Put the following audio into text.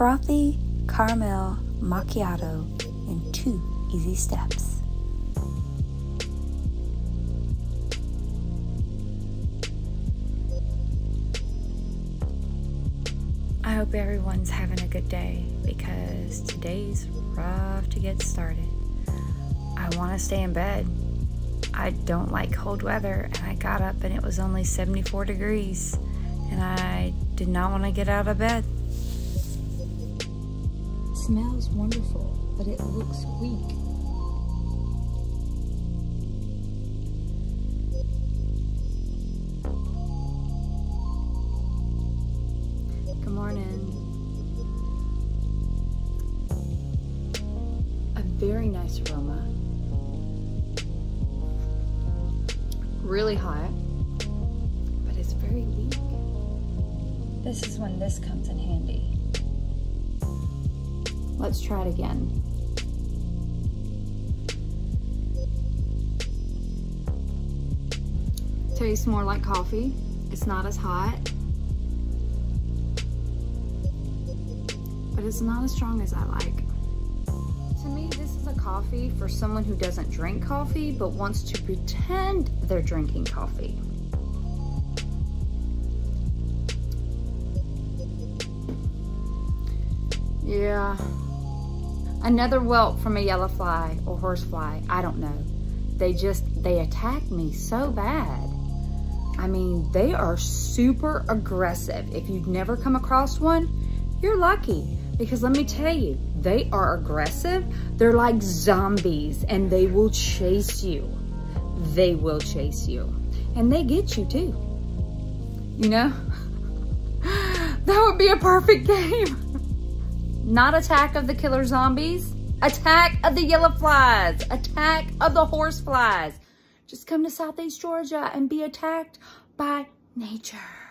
frothy caramel macchiato in two easy steps. I hope everyone's having a good day because today's rough to get started. I want to stay in bed. I don't like cold weather, and I got up and it was only 74 degrees, and I did not want to get out of bed. It smells wonderful, but it looks weak. Good morning. A very nice aroma. Really hot, but it's very weak. This is when this comes in handy. Let's try it again. Tastes more like coffee. It's not as hot. but it's not as strong as I like. To me, this is a coffee for someone who doesn't drink coffee, but wants to pretend they're drinking coffee. Yeah. Another whelp from a yellow fly or horsefly, I don't know. They just, they attack me so bad. I mean, they are super aggressive. If you've never come across one, you're lucky because let me tell you, they are aggressive. They're like zombies and they will chase you. They will chase you. And they get you too. You know? that would be a perfect game. Not Attack of the Killer Zombies. Attack of the Yellow Flies. Attack of the Horse Flies. Just come to Southeast Georgia and be attacked by nature.